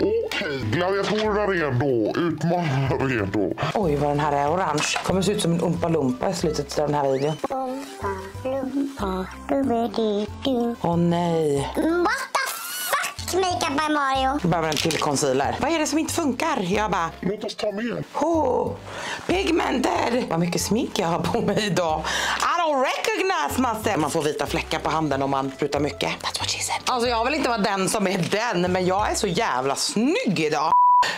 Okej, gladiatorerna redo. Utmanarna redo. Oj, vad den här är orange. Kommer se ut som en Umpa Lumpa i slutet av den här videon. Umpa, lumpa, dubbidi-du. Åh nej. What the fuck, Makeup by Mario? Jag behöver en till concealer. Vad är det som inte funkar? Jag bara... Låt oss ta med. Oh, pigmented! Vad mycket smink jag har på mig idag. Don't recognize myself. Man får vita fläckar på handen om man sprutar mycket. That's what she said. Alltså jag vill inte vara den som är den, men jag är så jävla snygg idag.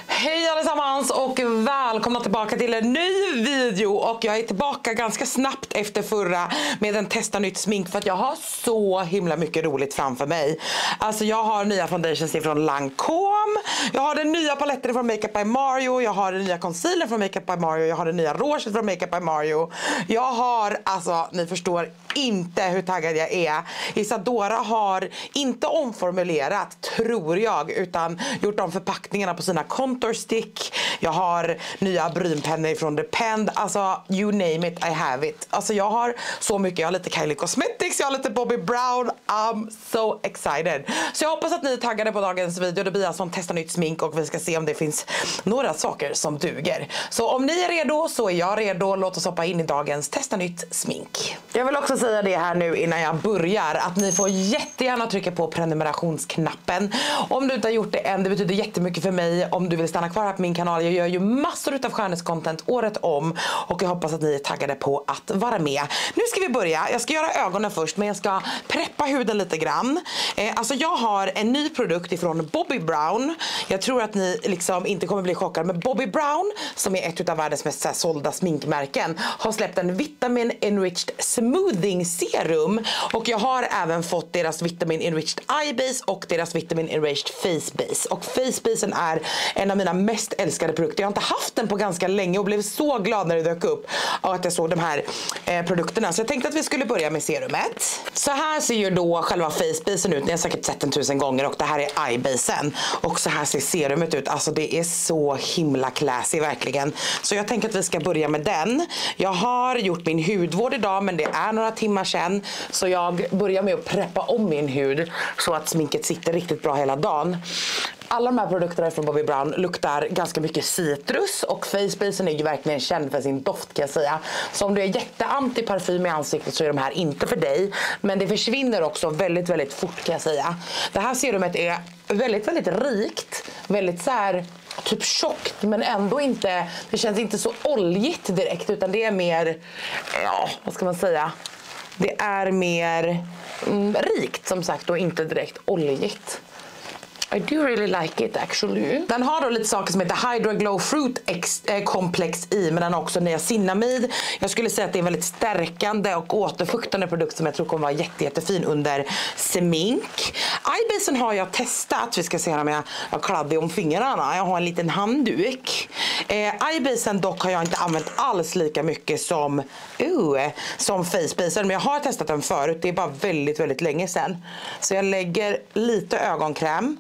Hej allesammans och välkomna tillbaka till en ny video och jag är tillbaka ganska snabbt efter förra med en testa nytt smink för att jag har så himla mycket roligt framför mig. Alltså jag har nya foundations från Lancome, jag har den nya paletten från Makeup by Mario, jag har den nya concealern från Makeup by Mario, jag har den nya rouget från Makeup by Mario. Jag har, alltså ni förstår inte hur taggad jag är. Isadora har inte omformulerat, tror jag, utan gjort om förpackningarna på sina contour stick. Jag har nya brynpennor från Depend. Alltså, you name it, I have it. Alltså, jag har så mycket. Jag har lite Kylie Cosmetics, jag har lite Bobby Brown. I'm so excited. Så jag hoppas att ni är taggade på dagens video. Det blir alltså en testa nytt smink och vi ska se om det finns några saker som duger. Så om ni är redo så är jag redo. Låt oss hoppa in i dagens testa nytt smink. Jag vill också säga det här nu innan jag börjar att ni får jättegärna trycka på prenumerationsknappen. Om du inte har gjort det än, det betyder jättemycket för mig om om du vill stanna kvar här på min kanal. Jag gör ju massor av skönhetscontent året om och jag hoppas att ni är taggade på att vara med. Nu ska vi börja. Jag ska göra ögonen först men jag ska preppa huden lite grann. Eh, alltså jag har en ny produkt ifrån Bobby Brown. Jag tror att ni liksom inte kommer bli chockade men Bobby Brown som är ett av världens mest så här, sålda sminkmärken har släppt en vitamin enriched smoothing serum och jag har även fått deras vitamin enriched eye base och deras vitamin enriched face base och face basen är en av mina mest älskade produkter. Jag har inte haft den på ganska länge och blev så glad när det dök upp av att jag såg de här eh, produkterna. Så jag tänkte att vi skulle börja med serumet. Så här ser ju då själva facebasen ut. Ni har säkert sett den tusen gånger och det här är eyebasen. Och så här ser serumet ut. Alltså det är så himla classy verkligen. Så jag tänker att vi ska börja med den. Jag har gjort min hudvård idag men det är några timmar sedan. Så jag börjar med att preppa om min hud så att sminket sitter riktigt bra hela dagen alla de här produkterna från Bobbi Brown luktar ganska mycket citrus och facebasen är ju verkligen känd för sin doft kan jag säga. Så om du är jätteanti parfym i ansiktet så är de här inte för dig. Men det försvinner också väldigt, väldigt fort kan jag säga. Det här serumet är väldigt, väldigt rikt. Väldigt så här typ tjockt men ändå inte, det känns inte så oljigt direkt utan det är mer, ja vad ska man säga, det är mer mm, rikt som sagt och inte direkt oljigt. I do really like it actually. Den har då lite saker som heter Hydra Glow Fruit eh, Complex i men den har också niacinamid. Jag skulle säga att det är en väldigt stärkande och återfuktande produkt som jag tror kommer vara jätte, jättefin under smink. Eyebasen har jag testat. Vi ska se om jag har kladdig om fingrarna. Jag har en liten handduk. Eh, Eyebasen dock har jag inte använt alls lika mycket som, uh, som facebasen. Men jag har testat den förut. Det är bara väldigt, väldigt länge sedan. Så jag lägger lite ögonkräm.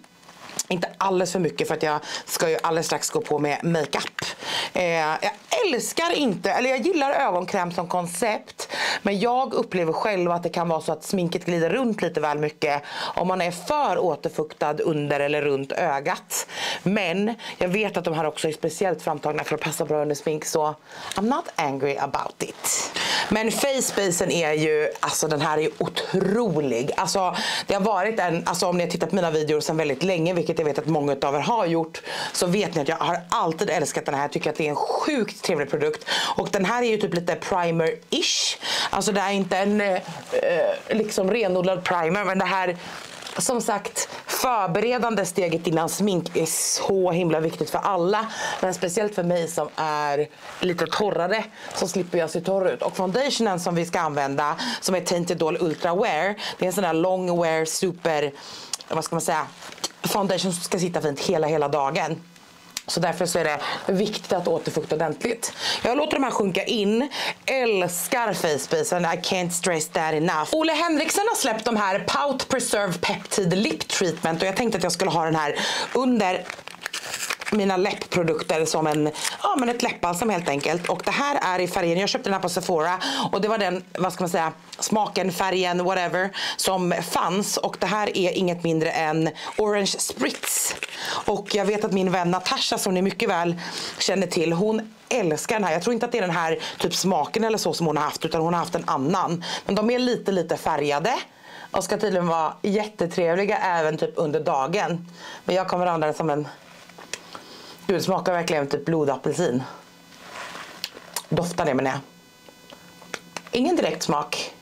Inte alldeles för mycket för att jag ska ju alldeles strax gå på med makeup. Eh, jag älskar inte, eller jag gillar ögonkräm som koncept. Men jag upplever själv att det kan vara så att sminket glider runt lite väl mycket. Om man är för återfuktad under eller runt ögat. Men jag vet att de här också är speciellt framtagna för att passa bra under smink. Så I'm not angry about it. Men facebasen är ju, alltså den här är ju otrolig. Alltså det har varit en, alltså om ni har tittat på mina videor sedan väldigt länge, vilket vilket jag vet att många av er har gjort, så vet ni att jag har alltid älskat den här. Jag tycker att det är en sjukt trevlig produkt. Och den här är ju typ lite primer-ish. Alltså det är inte en eh, eh, liksom renodlad primer, men det här som sagt, förberedande steget innan smink är så himla viktigt för alla. Men speciellt för mig som är lite torrare så slipper jag se torr ut. Och foundationen som vi ska använda som är Tainted Doll Ultra Wear. Det är en sån här long wear super, vad ska man säga, foundation som ska sitta fint hela, hela dagen. Så därför så är det viktigt att återfukta ordentligt. Jag låter de här sjunka in. Älskar facebasen. I can't stress that enough. Ole Henriksen har släppt de här Pout Preserve Peptide Lip Treatment och jag tänkte att jag skulle ha den här under mina läppprodukter som en, ja, men ett läppbalsam helt enkelt. Och det här är i färgen, jag köpte den här på Sephora och det var den, vad ska man säga, smaken, färgen, whatever som fanns. Och det här är inget mindre än Orange Spritz. Och jag vet att min vän Natasha som ni mycket väl känner till, hon älskar den här. Jag tror inte att det är den här typ smaken eller så som hon har haft utan hon har haft en annan. Men de är lite lite färgade och ska tydligen vara jättetrevliga även typ under dagen. Men jag kommer använda den som en... Gud, det smakar verkligen typ blodapelsin. Doftar det menar jag. Ingen direkt smak.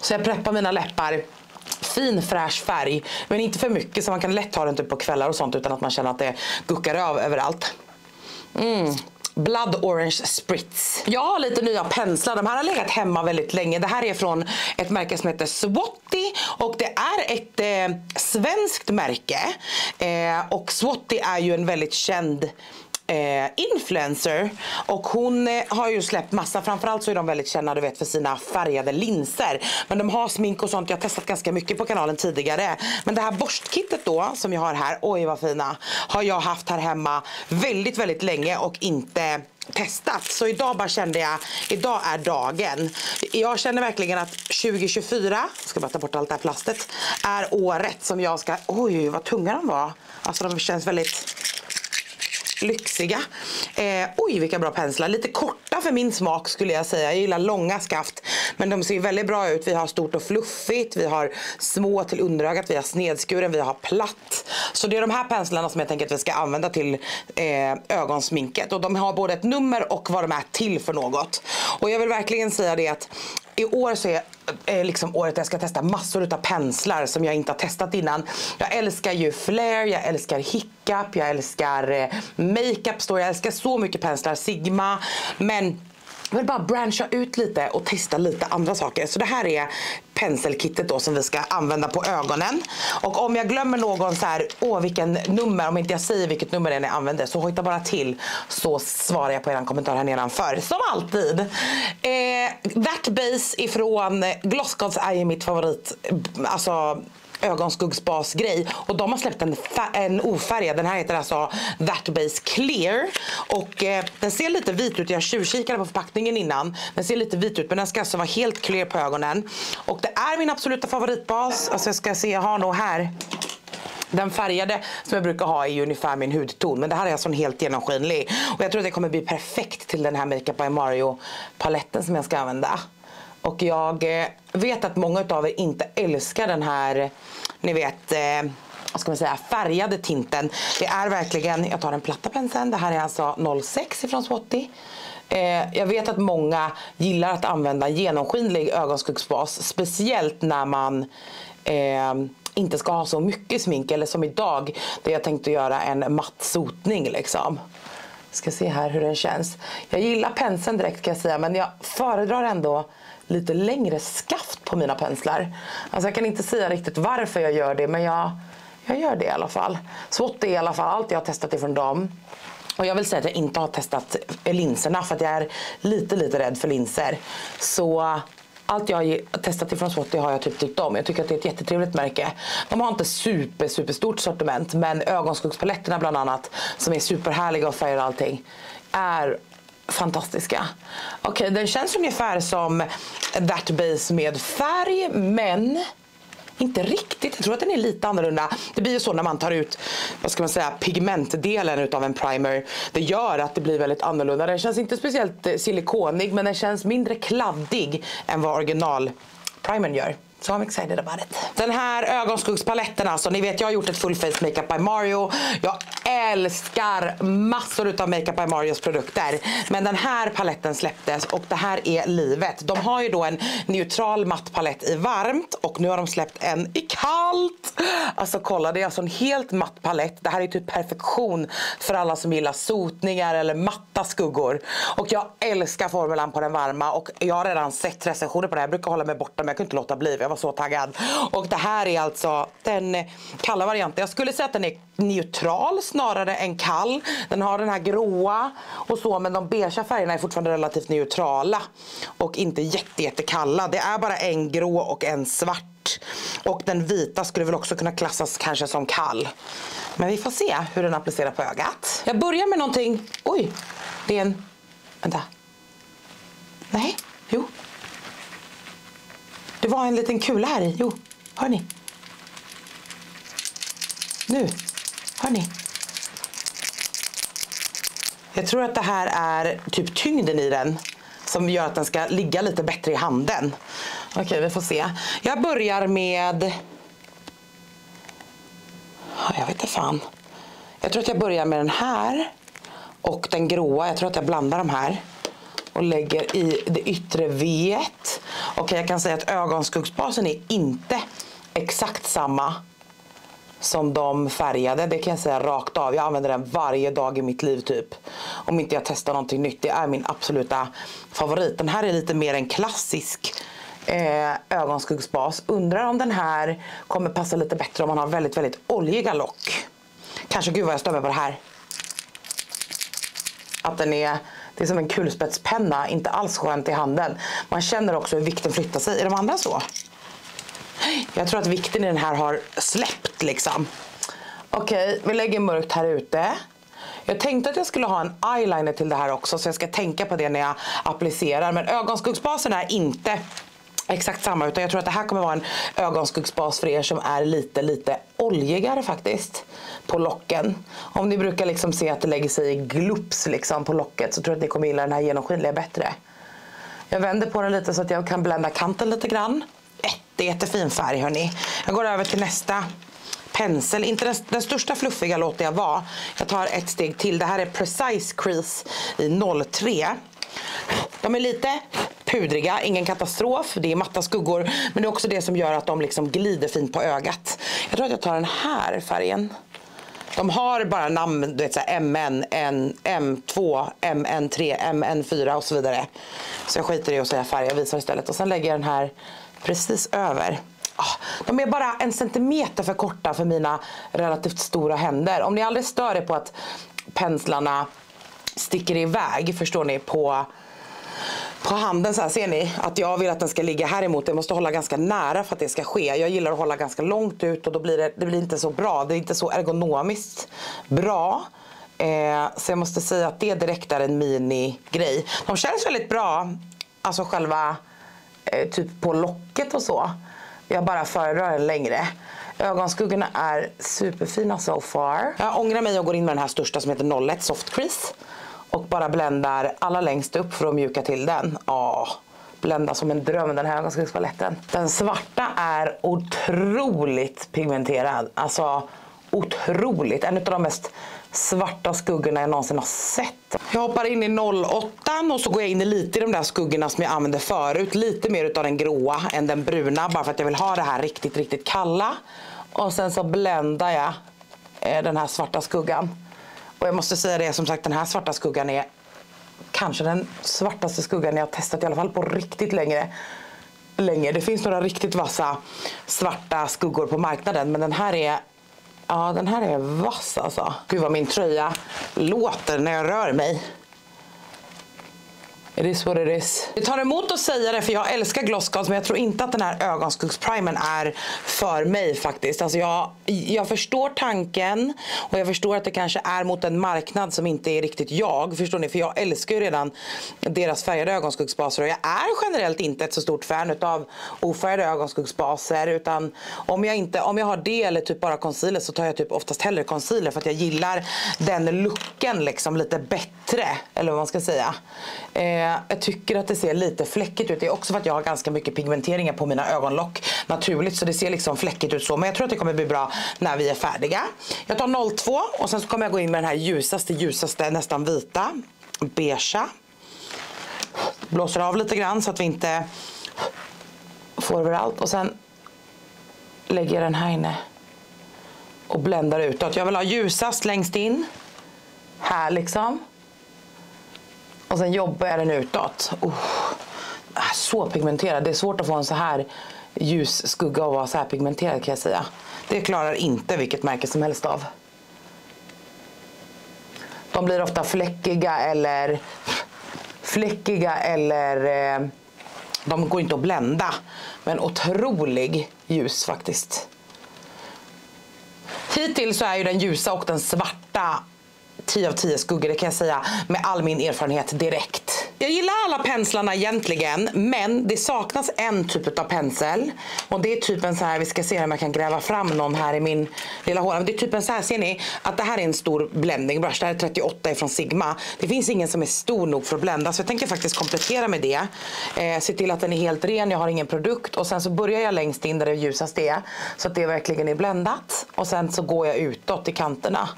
Så jag preppar mina läppar. Fin fräsch färg, men inte för mycket så man kan lätt ha den typ på kvällar och sånt utan att man känner att det guckar av överallt. Mm. Blood Orange Spritz. Jag har lite nya penslar. De här har legat hemma väldigt länge. Det här är från ett märke som heter Swatty och det är ett eh, svenskt märke. Eh, och Swatty är ju en väldigt känd eh, influencer och hon eh, har ju släppt massa, framförallt så är de väldigt kända du vet, för sina färgade linser. Men de har smink och sånt, jag har testat ganska mycket på kanalen tidigare. Men det här borstkittet då som jag har här, oj vad fina, har jag haft här hemma väldigt väldigt länge och inte testat. Så idag bara kände jag, idag är dagen. Jag känner verkligen att 2024, jag ska bara ta bort allt det här plastet, är året som jag ska, oj vad tunga de var. Alltså de känns väldigt lyxiga. Eh, oj vilka bra penslar. Lite korta för min smak skulle jag säga. Jag gillar långa skaft. Men de ser väldigt bra ut. Vi har stort och fluffigt. Vi har små till underögat. Vi har snedskuren. Vi har platt. Så det är de här penslarna som jag tänker att vi ska använda till eh, ögonsminket. Och de har både ett nummer och vad de är till för något. Och jag vill verkligen säga det att i år så är eh, liksom året jag ska testa massor av penslar som jag inte har testat innan. Jag älskar ju flair, jag älskar hiccup, jag älskar eh, makeup store, jag älskar så mycket penslar, sigma. Men jag vill bara branscha ut lite och testa lite andra saker. Så det här är penselkittet då som vi ska använda på ögonen. Och om jag glömmer någon så här, åh vilken nummer, om inte jag säger vilket nummer det är ni använder så hojta bara till så svarar jag på er kommentar här nedanför. Som alltid. Eh, That Base ifrån Glossgods är ju mitt favorit, alltså ögonskuggsbasgrej. Och de har släppt en, en ofärgad. Den här heter alltså That Base Clear. Och eh, den ser lite vit ut. Jag tjuvkikade på förpackningen innan. Den ser lite vit ut men den ska alltså vara helt clear på ögonen. Och det är min absoluta favoritbas. Alltså jag ska se, jag har nog här. Den färgade som jag brukar ha är ju ungefär min hudton. Men det här är alltså en helt genomskinlig. Och jag tror att det kommer bli perfekt till den här Makeup by Mario paletten som jag ska använda. Och jag eh, vet att många av er inte älskar den här, ni vet, eh, vad ska man säga, färgade tinten. Det är verkligen, jag tar den platta penseln, det här är alltså 06 ifrån Swatty. Eh, jag vet att många gillar att använda genomskinlig ögonskuggsbas, speciellt när man eh, inte ska ha så mycket smink eller som idag där jag tänkte göra en matt sotning liksom. Ska se här hur den känns. Jag gillar penseln direkt kan jag säga men jag föredrar ändå lite längre skaft på mina penslar. Alltså jag kan inte säga riktigt varför jag gör det men jag, jag gör det i alla fall. Swat är i alla fall allt jag har testat ifrån dem. Och jag vill säga att jag inte har testat linserna för att jag är lite lite rädd för linser. Så allt jag har testat ifrån Swatty har jag typ tyckt om. Jag tycker att det är ett jättetrevligt märke. De har inte super, super stort sortiment men ögonskuggspaletterna bland annat som är superhärliga och färger och allting är fantastiska. Okej, okay, den känns ungefär som That Base med färg, men inte riktigt. Jag tror att den är lite annorlunda. Det blir ju så när man tar ut vad ska man säga, pigmentdelen utav en primer. Det gör att det blir väldigt annorlunda. Den känns inte speciellt eh, silikonig men den känns mindre kladdig än vad original primern gör. So I'm excited about it. Den här ögonskuggspaletten alltså. Ni vet jag har gjort ett full face makeup by Mario. Jag älskar massor utav makeup by Marios produkter. Men den här paletten släpptes och det här är livet. De har ju då en neutral matt palett i varmt och nu har de släppt en i kallt. Alltså kolla det är alltså en helt matt palett. Det här är typ perfektion för alla som gillar sotningar eller matta skuggor. Och jag älskar formulan på den varma och jag har redan sett recensioner på det här. Jag brukar hålla mig borta men jag kunde inte låta bli. Jag var så taggad. Och det här är alltså den eh, kalla varianten. Jag skulle säga att den är neutral snarare än kall. Den har den här gråa och så men de beiga färgerna är fortfarande relativt neutrala. Och inte jätte, jätte kalla. Det är bara en grå och en svart svart. Och den vita skulle väl också kunna klassas kanske som kall. Men vi får se hur den applicerar på ögat. Jag börjar med någonting. Oj, det är en... Vänta. Nej, jo. Det var en liten kula här i. Jo, hör ni? Nu, hör ni? Jag tror att det här är typ tyngden i den som gör att den ska ligga lite bättre i handen. Okej, vi får se. Jag börjar med... Jag vet inte fan. Jag tror att jag börjar med den här och den gråa. Jag tror att jag blandar de här och lägger i det yttre V. Okej, jag kan säga att ögonskuggsbasen är inte exakt samma som de färgade. Det kan jag säga rakt av. Jag använder den varje dag i mitt liv typ. Om inte jag testar någonting nytt. Det är min absoluta favorit. Den här är lite mer en klassisk eh, ögonskuggsbas. Undrar om den här kommer passa lite bättre om man har väldigt, väldigt oljiga lock. Kanske, gud vad jag stämmer på det här. Att den är, det är som en kulspetspenna, inte alls skönt i handen. Man känner också hur vikten flyttar sig. Är de andra så? Jag tror att vikten i den här har släppt liksom. Okej, okay, vi lägger mörkt här ute. Jag tänkte att jag skulle ha en eyeliner till det här också så jag ska tänka på det när jag applicerar. Men ögonskuggsbasen är inte exakt samma utan jag tror att det här kommer vara en ögonskuggsbas för er som är lite lite oljigare faktiskt på locken. Om ni brukar liksom se att det lägger sig i glups liksom på locket så tror jag att ni kommer gilla den här genomskinliga bättre. Jag vänder på den lite så att jag kan blända kanten lite grann. Jättefin färg hörni. Jag går över till nästa pensel. Inte den, den, största fluffiga låter jag vara. Jag tar ett steg till. Det här är Precise Crease i 03. De är lite pudriga, ingen katastrof. Det är matta skuggor. Men det är också det som gör att de liksom glider fint på ögat. Jag tror att jag tar den här färgen. De har bara namn, du vet så här, MN, N, M2, MN3, MN4 och så vidare. Så jag skiter i att säga färg, jag visar istället. Och sen lägger jag den här precis över. Ah, de är bara en centimeter för korta för mina relativt stora händer. Om ni aldrig stör er på att penslarna sticker iväg, förstår ni, på på handen så här ser ni att jag vill att den ska ligga här emot. Jag måste hålla ganska nära för att det ska ske. Jag gillar att hålla ganska långt ut och då blir det, det blir inte så bra. Det är inte så ergonomiskt bra. Eh, så jag måste säga att det direkt är en mini-grej. De känns väldigt bra, alltså själva eh, typ på locket och så. Jag bara föredrar den längre. Ögonskuggorna är superfina so far. Jag ångrar mig och går in med den här största som heter 01 Soft Crease och bara bländar alla längst upp för att mjuka till den. Åh, blända som en dröm den här ögonskuggspaletten. Den svarta är otroligt pigmenterad. Alltså otroligt. En av de mest svarta skuggorna jag någonsin har sett. Jag hoppar in i 08 och så går jag in i lite i de där skuggorna som jag använde förut. Lite mer utav den gråa än den bruna bara för att jag vill ha det här riktigt, riktigt kalla. Och sen så bländar jag eh, den här svarta skuggan. Och jag måste säga det, som sagt den här svarta skuggan är kanske den svartaste skuggan jag har testat i alla fall på riktigt länge. länge. Det finns några riktigt vassa svarta skuggor på marknaden men den här är Ja, den här är vass alltså. Gud vad min tröja låter när jag rör mig. It is what it is. Det tar emot att säga det för jag älskar Glossgals men jag tror inte att den här ögonskuggsprimen är för mig faktiskt. Alltså jag, jag förstår tanken och jag förstår att det kanske är mot en marknad som inte är riktigt jag. Förstår ni? För jag älskar ju redan deras färgade ögonskuggsbaser och jag är generellt inte ett så stort fan av ofärgade ögonskuggsbaser utan om jag, inte, om jag har det eller typ bara concealer så tar jag typ oftast hellre concealer för att jag gillar den looken liksom lite bättre eller vad man ska säga. Eh, jag tycker att det ser lite fläckigt ut. Det är också för att jag har ganska mycket pigmenteringar på mina ögonlock naturligt. Så det ser liksom fläckigt ut så. Men jag tror att det kommer bli bra när vi är färdiga. Jag tar 02 och sen så kommer jag gå in med den här ljusaste, ljusaste, nästan vita. Beigea. Blåser av lite grann så att vi inte får överallt. Och sen lägger jag den här inne och bländar utåt. Jag vill ha ljusast längst in. Här liksom. Och sen jobbar jag den utåt. Oh, äh, så pigmenterad. Det är svårt att få en så här ljus skugga och vara så här pigmenterad kan jag säga. Det klarar inte vilket märke som helst av. De blir ofta fläckiga eller fläckiga eller eh, De går inte att blända. Men otrolig ljus faktiskt. Hittills så är ju den ljusa och den svarta 10 av 10 skuggor, det kan jag säga med all min erfarenhet direkt. Jag gillar alla penslarna egentligen, men det saknas en typ av pensel. Och det är typ en så här, vi ska se om jag kan gräva fram någon här i min lilla håla. Det är typ en så här, ser ni? Att det här är en stor blending brush. Det här är 38 från Sigma. Det finns ingen som är stor nog för att blända, så jag tänker faktiskt komplettera med det. Eh, se till att den är helt ren, jag har ingen produkt. Och sen så börjar jag längst in där det ljusast är. Så att det verkligen är bländat. Och sen så går jag utåt i kanterna.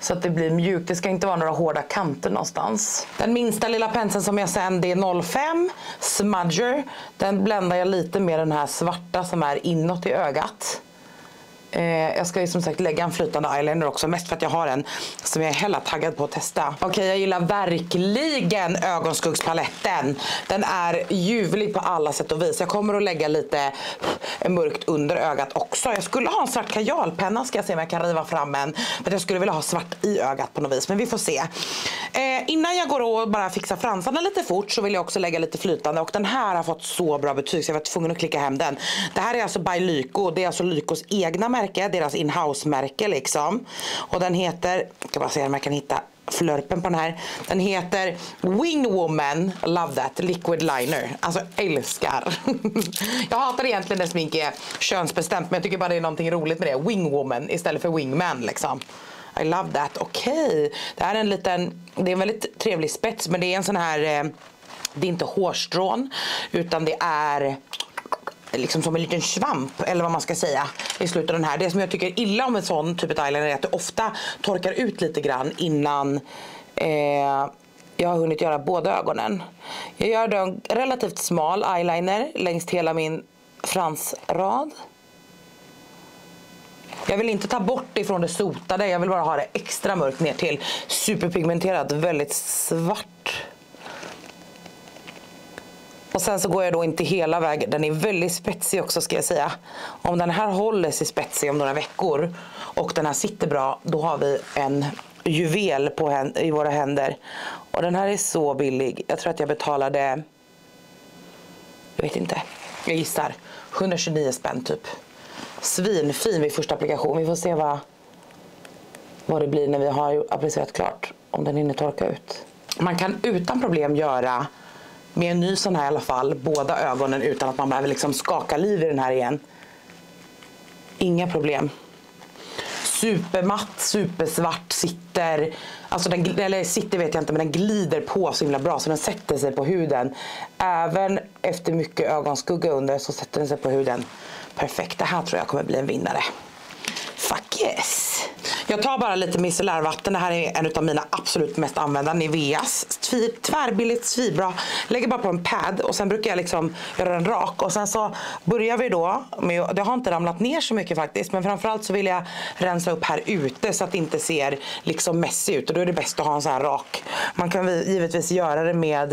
Så att det blir mjukt. Det ska inte vara några hårda kanter någonstans. Den minsta lilla penseln som jag sen det är 05 Smudger. Den bländar jag lite med den här svarta som är inåt i ögat. Eh, jag ska ju som sagt lägga en flytande eyeliner också. Mest för att jag har en som jag är hella taggad på att testa. Okej, okay, jag gillar verkligen ögonskuggspaletten. Den är ljuvlig på alla sätt och vis. Jag kommer att lägga lite mörkt under ögat också. Jag skulle ha en svart kajalpenna ska jag se om jag kan riva fram en. För jag skulle vilja ha svart i ögat på något vis. Men vi får se. Eh, innan jag går och bara fixar fransarna lite fort så vill jag också lägga lite flytande. Och den här har fått så bra betyg så jag var tvungen att klicka hem den. Det här är alltså by Lyko. Det är alltså Lykos egna märke. Deras inhouse-märke liksom. Och den heter, jag ska bara se om jag kan hitta flörpen på den här. Den heter Wing Woman Love That Liquid Liner. Alltså älskar. jag hatar egentligen när smink är könsbestämt men jag tycker bara det är någonting roligt med det. Wing Woman istället för Wingman liksom. I love that. Okej. Okay. Det här är en liten, det är en väldigt trevlig spets men det är en sån här, eh, det är inte hårstrån utan det är liksom som en liten svamp eller vad man ska säga i slutet av den här. Det som jag tycker illa om en sån typ av eyeliner är att det ofta torkar ut lite grann innan eh, jag har hunnit göra båda ögonen. Jag gör då en relativt smal eyeliner längs hela min fransrad. Jag vill inte ta bort ifrån det sotade, jag vill bara ha det extra mörkt ner till superpigmenterat, väldigt svart. Och sen så går jag då inte hela vägen. Den är väldigt spetsig också ska jag säga. Om den här håller sig spetsig om några veckor och den här sitter bra, då har vi en juvel på i våra händer. Och den här är så billig. Jag tror att jag betalade, jag vet inte, jag gissar 129 spänn typ. Svinfin vid första applikation. Vi får se vad, vad det blir när vi har applicerat klart. Om den hinner torka ut. Man kan utan problem göra med en ny sån här i alla fall, båda ögonen utan att man behöver liksom skaka liv i den här igen. Inga problem. Supermatt, supersvart, sitter, alltså den, eller sitter vet jag inte men den glider på så himla bra så den sätter sig på huden. Även efter mycket ögonskugga under så sätter den sig på huden. Perfekt, det här tror jag kommer bli en vinnare. Fuck yes! Jag tar bara lite micellärvatten. Det här är en av mina absolut mest använda. Niveas. Tvärbilligt, svinbra. Lägger bara på en pad och sen brukar jag liksom göra den rak. Och sen så börjar vi då med, det har inte ramlat ner så mycket faktiskt. Men framförallt så vill jag rensa upp här ute så att det inte ser liksom messy ut. Och då är det bäst att ha en sån här rak. Man kan givetvis göra det med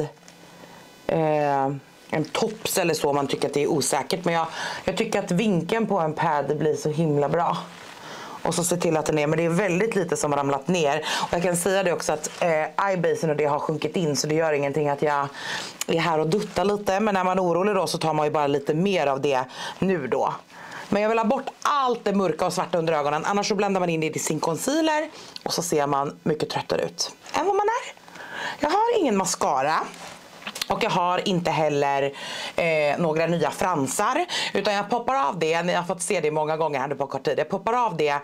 eh, en tops eller så om man tycker att det är osäkert. Men jag, jag tycker att vinkeln på en pad blir så himla bra och så se till att den är, men det är väldigt lite som har ramlat ner. Och jag kan säga det också att eh, eyebasen och det har sjunkit in så det gör ingenting att jag är här och duttar lite. Men när man är orolig då så tar man ju bara lite mer av det nu då. Men jag vill ha bort allt det mörka och svarta under ögonen. Annars så bländar man in det i sin concealer och så ser man mycket tröttare ut än vad man är. Jag har ingen mascara. Och jag har inte heller eh, några nya fransar. Utan jag poppar av det, ni har fått se det många gånger här på kort tid. Jag poppar av det,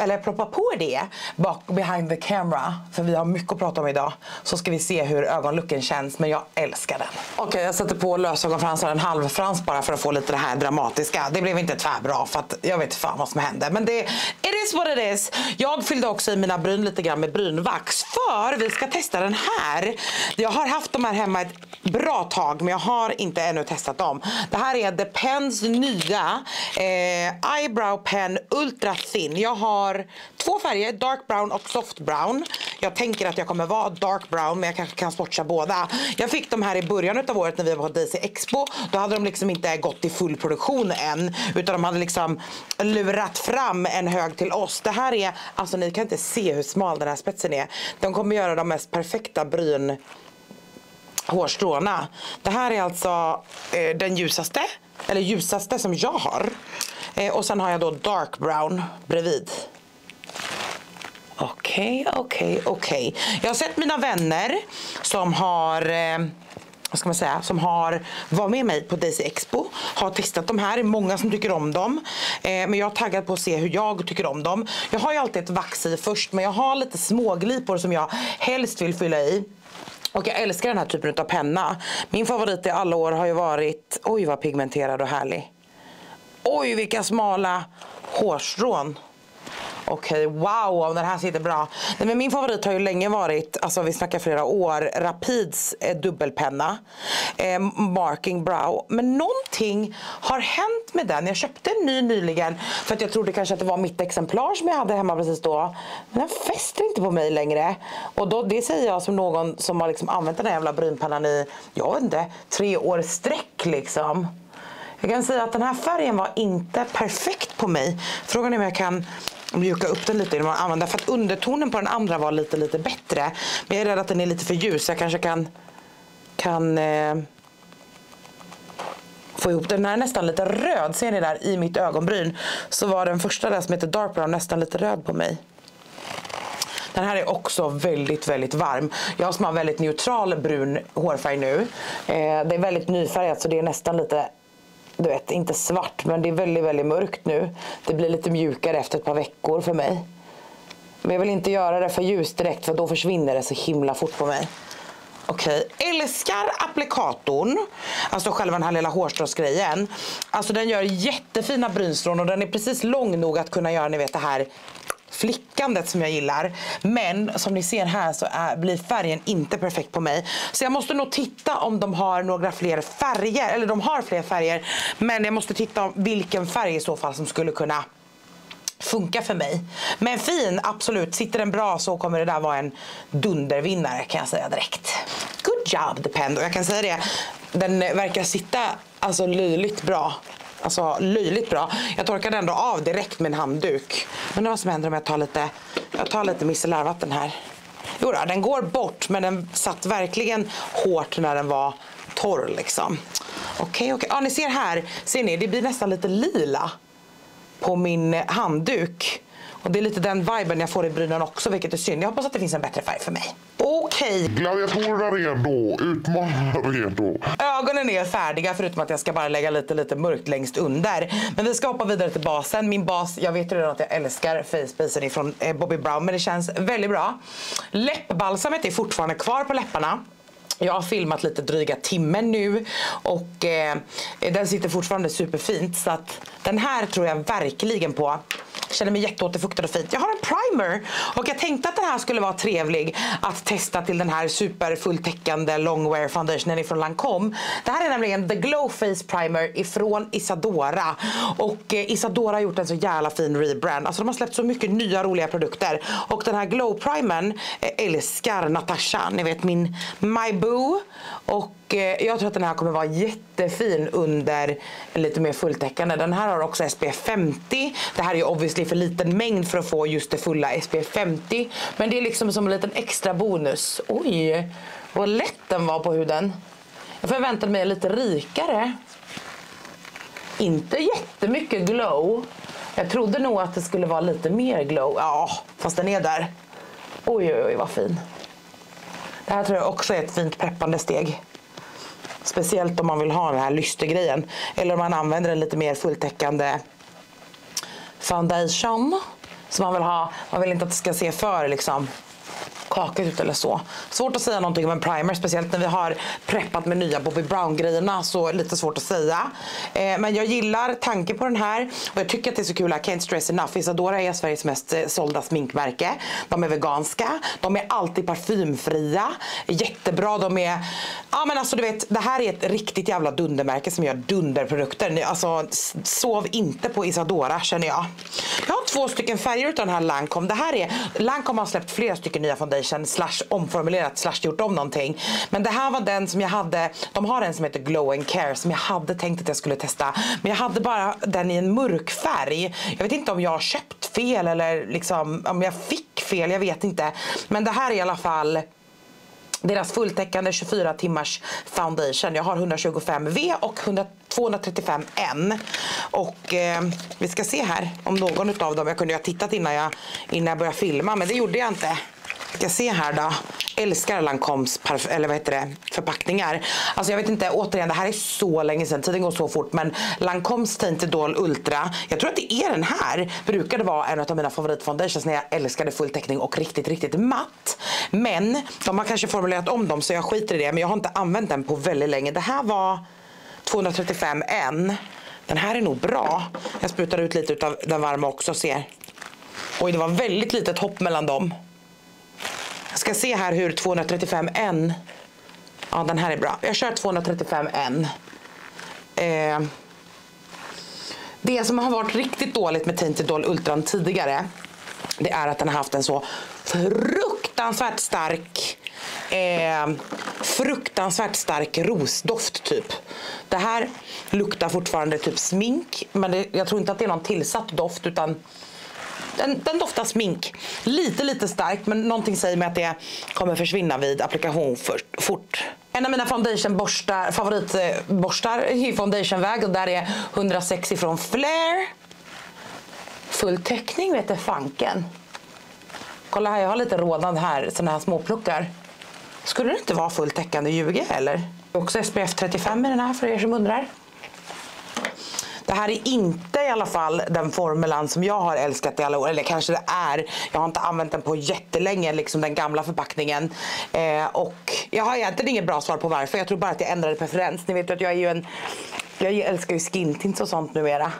eller poppar på det bak behind the camera. För vi har mycket att prata om idag. Så ska vi se hur ögonlooken känns. Men jag älskar den. Okej, okay, jag sätter på lösögonfransar, en halvfrans bara för att få lite det här dramatiska. Det blev inte tvärbra för att jag vet fan vad som hände. Men det, it is what it is. Jag fyllde också i mina bryn lite grann med brynvax. För vi ska testa den här. Jag har haft de här hemma ett bra tag men jag har inte ännu testat dem. Det här är The Pens nya eh, Eyebrow Pen Ultra Thin. Jag har två färger, dark brown och soft brown. Jag tänker att jag kommer vara dark brown men jag kanske kan swatcha båda. Jag fick de här i början av året när vi var på DC Expo. Då hade de liksom inte gått i full produktion än utan de hade liksom lurat fram en hög till oss. Det här är, alltså ni kan inte se hur smal den här spetsen är. De kommer göra de mest perfekta bryn hårstråna. Det här är alltså eh, den ljusaste, eller ljusaste som jag har. Eh, och sen har jag då dark brown bredvid. Okej, okej, okej. Jag har sett mina vänner som har eh, vad ska man säga, som har varit med mig på Daisy Expo. Har testat de här, det är många som tycker om dem. Eh, men jag är taggad på att se hur jag tycker om dem. Jag har ju alltid ett vax i först men jag har lite småglipor som jag helst vill fylla i. Och jag älskar den här typen av penna. Min favorit i alla år har ju varit, oj vad pigmenterad och härlig. Oj vilka smala hårstrån. Okej, wow om den här sitter bra. Nej, men min favorit har ju länge varit, alltså vi snackar flera år, Rapids eh, dubbelpenna. Eh, marking brow. Men någonting har hänt med den. Jag köpte en ny nyligen för att jag trodde kanske att det var mitt exemplar som jag hade hemma precis då. Men den fäster inte på mig längre. Och då, det säger jag som någon som har liksom använt den här jävla brynpennan i, jag vet inte, tre år sträck liksom. Jag kan säga att den här färgen var inte perfekt på mig. Frågan är om jag kan mjuka upp den lite genom att använda. För att undertonen på den andra var lite, lite bättre. Men jag är rädd att den är lite för ljus. Jag kanske kan, kan eh, få ihop den. Den här är nästan lite röd. Ser ni där i mitt ögonbryn? Så var den första där som heter Dark Brown nästan lite röd på mig. Den här är också väldigt, väldigt varm. Jag som har väldigt neutral brun hårfärg nu. Eh, det är väldigt nyfärgat så det är nästan lite du vet, inte svart men det är väldigt, väldigt mörkt nu. Det blir lite mjukare efter ett par veckor för mig. Men jag vill inte göra det för ljust direkt för då försvinner det så himla fort på mig. Okej, okay. älskar applikatorn. Alltså själva den här lilla hårstråsgrejen. Alltså den gör jättefina brynstrån och den är precis lång nog att kunna göra ni vet det här flickandet som jag gillar. Men som ni ser här så är, blir färgen inte perfekt på mig. Så jag måste nog titta om de har några fler färger. Eller de har fler färger. Men jag måste titta om vilken färg i så fall som skulle kunna funka för mig. Men fin, absolut. Sitter den bra så kommer det där vara en dundervinnare kan jag säga direkt. Good job Depend. Och jag kan säga det, den verkar sitta alltså löjligt bra. Alltså löjligt bra. Jag torkade ändå av direkt med en handduk. Men vad som händer om jag tar lite, jag tar lite micellärvatten här. Jo då, den går bort men den satt verkligen hårt när den var torr liksom. Okej, okay, okej. Okay. Ja, ni ser här, ser ni, det blir nästan lite lila på min handduk. Och det är lite den viben jag får i brynen också, vilket är synd. Jag hoppas att det finns en bättre färg för mig. Okej. Okay. Gladiatorerna redo, utmanarna redo. Ögonen är färdiga förutom att jag ska bara lägga lite, lite mörkt längst under. Men vi ska hoppa vidare till basen. Min bas, jag vet redan att jag älskar Facebaseen från eh, Bobby Brown, men det känns väldigt bra. Läppbalsamet är fortfarande kvar på läpparna. Jag har filmat lite dryga timmen nu och eh, den sitter fortfarande superfint. Så att den här tror jag verkligen på känner mig jätteåterfuktad och fint. Jag har en primer och jag tänkte att den här skulle vara trevlig att testa till den här superfulltäckande longwear foundationen ifrån Lancome. Det här är nämligen The Glow Face Primer ifrån Isadora och eh, Isadora har gjort en så jävla fin rebrand. Alltså de har släppt så mycket nya roliga produkter och den här Glow Primern eh, älskar Natasha, ni vet min My Boo och Eh, jag tror att den här kommer vara jättefin under en lite mer fulltäckande. Den här har också SPF 50. Det här är ju obviously för liten mängd för att få just det fulla SPF 50. Men det är liksom som en liten extra bonus. Oj, vad lätt den var på huden. Jag förväntade mig lite rikare. Inte jättemycket glow. Jag trodde nog att det skulle vara lite mer glow. Ja, fast den är där. Oj, oj, oj, vad fin. Det här tror jag också är ett fint preppande steg. Speciellt om man vill ha den här lystergrejen. Eller om man använder en lite mer fulltäckande foundation. Så man vill ha, man vill inte att det ska se för liksom kakigt typ, ut eller så. Svårt att säga någonting om en primer, speciellt när vi har preppat med nya Bobby Brown-grejerna. Så lite svårt att säga. Eh, men jag gillar tanken på den här och jag tycker att det är så kul. I can't stress enough. Isadora är Sveriges mest eh, sålda sminkmärke. De är veganska. De är alltid parfymfria. Jättebra. De är... Ja men alltså du vet, det här är ett riktigt jävla dundermärke som gör dunderprodukter. Alltså sov inte på Isadora känner jag. Jag två stycken färger utav den här Lancome. Det här är, Lancome har släppt flera stycken nya foundation slash omformulerat slash gjort om någonting. Men det här var den som jag hade, de har en som heter Glow and Care som jag hade tänkt att jag skulle testa. Men jag hade bara den i en mörk färg. Jag vet inte om jag har köpt fel eller liksom om jag fick fel, jag vet inte. Men det här är i alla fall deras fulltäckande 24 timmars foundation. Jag har 125V och 100, 235N. Och eh, vi ska se här om någon av dem, jag kunde ju ha tittat innan jag, innan jag började filma men det gjorde jag inte. Ska se här då. Älskar Lancoms eller vad heter det, förpackningar. Alltså jag vet inte, återigen det här är så länge sedan, tiden går så fort. Men Lancoms Taintedol Ultra, jag tror att det är den här, brukade vara en av mina favoritfoundations när jag älskade full täckning och riktigt, riktigt matt. Men de har kanske formulerat om dem så jag skiter i det. Men jag har inte använt den på väldigt länge. Det här var 235 n. Den här är nog bra. Jag sprutar ut lite av den varma också ser. Oj, det var väldigt litet hopp mellan dem. Jag ska se här hur 235 n. Ja, den här är bra. Jag kör 235 n. Eh, det som har varit riktigt dåligt med Tainted Doll Ultran tidigare det är att den har haft en så fruktansvärt stark eh, fruktansvärt stark rosdoft typ. Det här luktar fortfarande typ smink men det, jag tror inte att det är någon tillsatt doft utan den, den, doftar smink. Lite lite starkt men någonting säger mig att det kommer försvinna vid applikation för, fort. En av mina foundationborstar, favoritborstar eh, i foundationväg och där är 106 ifrån Flair. Full täckning vet fanken. Kolla här, jag har lite rådnad här, såna här småpluckar. Skulle det inte vara fulltäckande ljuga eller? Också SPF 35 i den här för er som undrar. Det här är inte i alla fall den formulan som jag har älskat i alla år. Eller kanske det är. Jag har inte använt den på jättelänge, liksom den gamla förpackningen. Eh, och jag har egentligen inget bra svar på varför. Jag tror bara att jag ändrade preferens. Ni vet att jag är ju en... Jag älskar ju skintints och sånt numera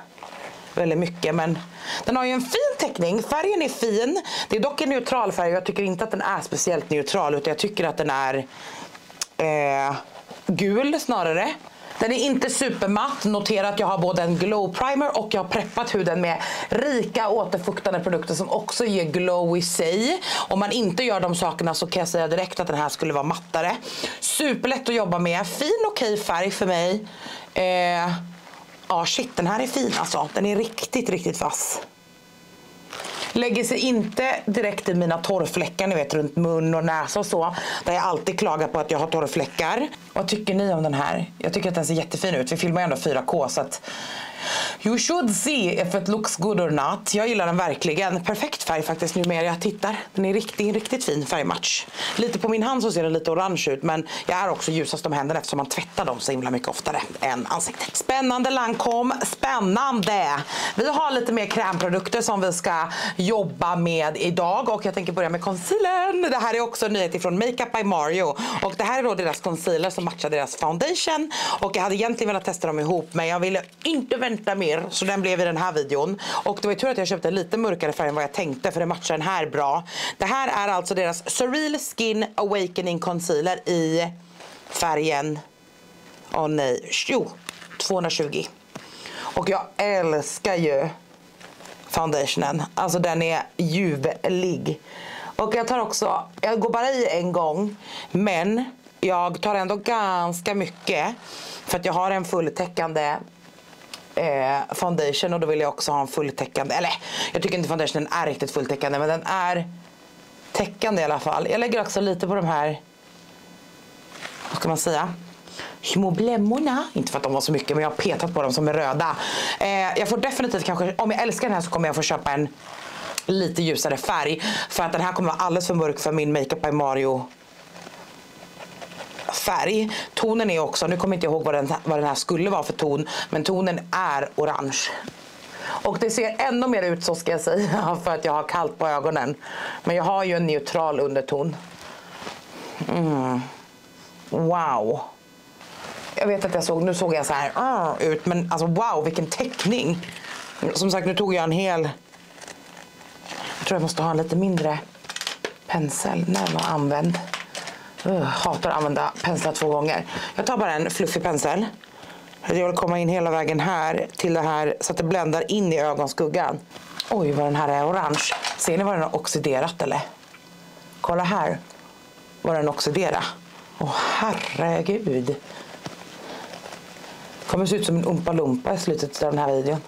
väldigt mycket. Men den har ju en fin teckning. Färgen är fin. Det är dock en neutral färg. Jag tycker inte att den är speciellt neutral. Utan jag tycker att den är eh, gul snarare. Den är inte supermatt. Notera att jag har både en glow primer och jag har preppat huden med rika återfuktande produkter som också ger glow i sig. Om man inte gör de sakerna så kan jag säga direkt att den här skulle vara mattare. Superlätt att jobba med. Fin okej okay färg för mig. Eh, Ja, shit, den här är fin alltså. Den är riktigt, riktigt vass. Lägger sig inte direkt i mina torrfläckar, ni vet runt mun och näsa och så. Där jag alltid klagar på att jag har torrfläckar. Vad tycker ni om den här? Jag tycker att den ser jättefin ut. Vi filmar ju ändå 4K så att You should see if it looks good or not. Jag gillar den verkligen. Perfekt färg faktiskt nu mer jag tittar. Den är riktigt, riktigt fin färgmatch. Lite på min hand så ser den lite orange ut men jag är också ljusast om händerna eftersom man tvättar dem så himla mycket oftare än ansiktet. Spännande Lancome, spännande! Vi har lite mer krämprodukter som vi ska jobba med idag och jag tänker börja med concealern. Det här är också en nyhet från Makeup by Mario och det här är då deras concealer som matchar deras foundation och jag hade egentligen velat testa dem ihop men jag ville inte vänta mer mer. Så den blev i den här videon. Och det var ju tur att jag köpte en lite mörkare färg än vad jag tänkte för det matchar den här bra. Det här är alltså deras Surreal Skin Awakening Concealer i färgen, åh oh nej, jo, 220. Och jag älskar ju foundationen. Alltså den är ljuvlig. Och jag tar också, jag går bara i en gång. Men jag tar ändå ganska mycket. För att jag har en fulltäckande eh, foundation och då vill jag också ha en fulltäckande. Eller jag tycker inte foundationen är riktigt fulltäckande men den är täckande i alla fall. Jag lägger också lite på de här, vad ska man säga? små blemmorna. Inte för att de var så mycket men jag har petat på dem som är röda. Eh, jag får definitivt kanske, om jag älskar den här så kommer jag få köpa en lite ljusare färg. För att den här kommer vara alldeles för mörk för min Makeup by Mario färg. Tonen är också, nu kommer jag inte ihåg vad den, vad den här skulle vara för ton, men tonen är orange. Och det ser ännu mer ut så ska jag säga för att jag har kallt på ögonen. Men jag har ju en neutral underton. Mm. Wow. Jag vet att jag såg, nu såg jag så här uh, ut men alltså wow vilken teckning. Som sagt nu tog jag en hel. Jag tror jag måste ha en lite mindre pensel. När den var använd. Uh, hatar att använda penslar två gånger. Jag tar bara en fluffig pensel. Jag vill komma in hela vägen här till det här så att det bländar in i ögonskuggan. Oj vad den här är orange. Ser ni vad den har oxiderat eller? Kolla här vad den oxiderar. Åh oh, herregud. Kommer se ut som en umpa lumpa i slutet av den här videon.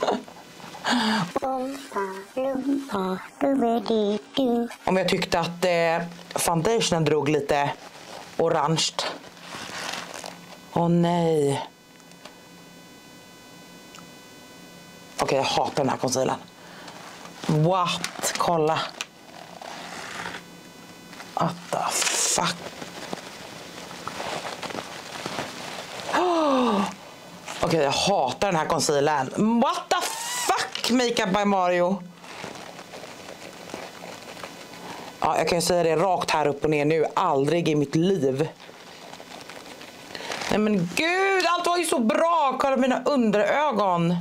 Om jag tyckte att eh, foundationen drog lite orange. Åh nej. Okej, jag hatar den här concealern. What? Kolla. What the fuck? Oh. Okej, jag hatar den här concealern. What the fuck, Makeup by Mario? Ja, jag kan ju säga det rakt här upp och ner nu. Aldrig i mitt liv. Nej men gud, allt var ju så bra. Kolla mina underögon.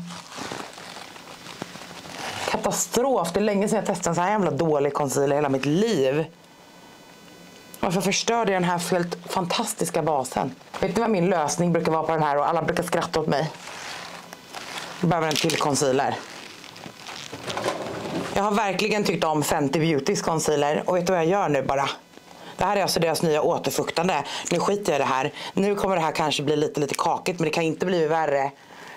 Katastrof. Det är länge sedan jag testade en så här jävla dålig concealer i hela mitt liv. Varför förstörde jag den här helt fantastiska basen? Vet ni vad min lösning brukar vara på den här? Och alla brukar skratta åt mig. Jag behöver en till concealer. Jag har verkligen tyckt om Fenty Beautys concealer. Och vet du vad jag gör nu bara? Det här är alltså deras nya återfuktande. Nu skiter jag i det här. Nu kommer det här kanske bli lite, lite kakigt. Men det kan inte bli värre.